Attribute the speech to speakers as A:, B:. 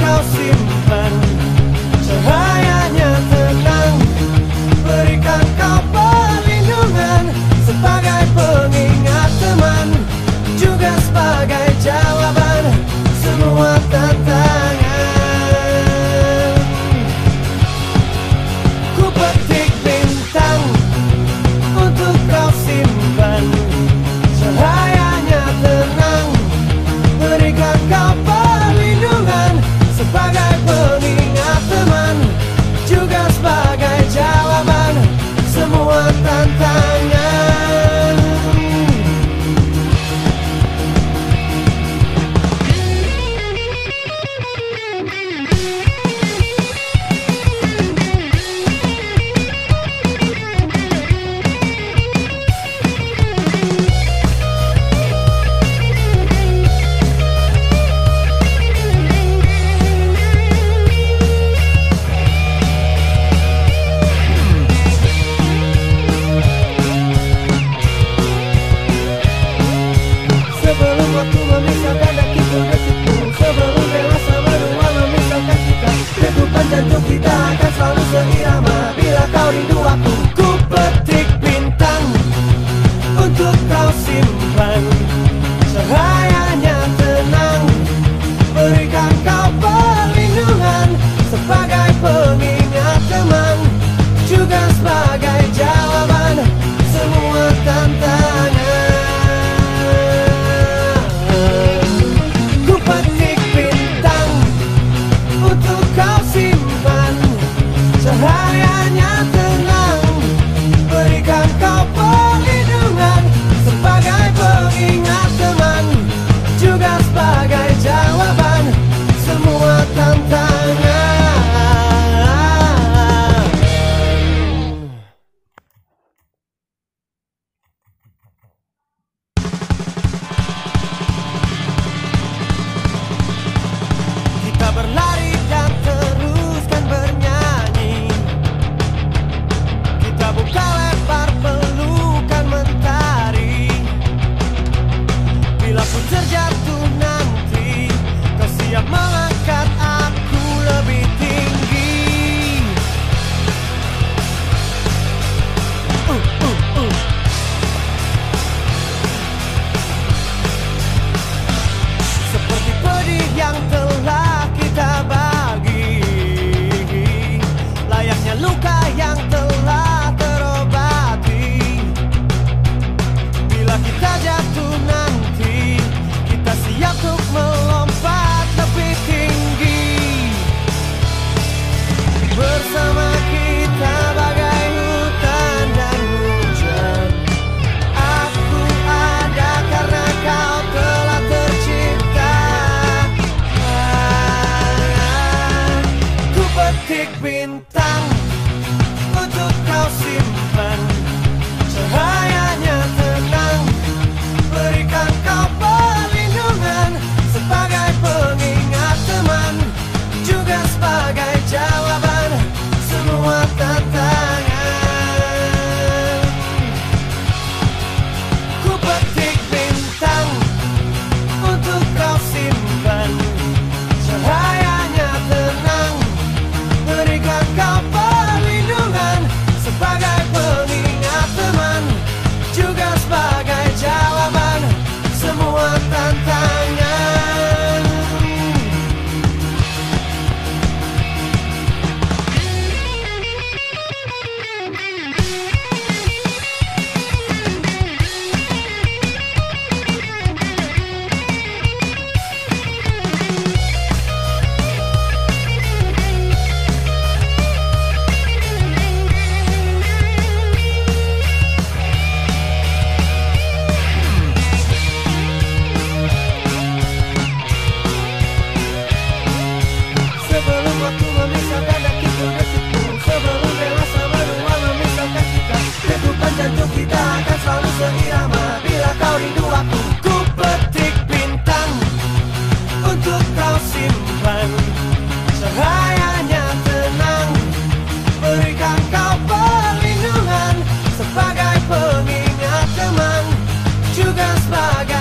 A: kau simpan. Tentu kita akan selalu seirama. Bila kau rindu aku got a job. Volkswagen.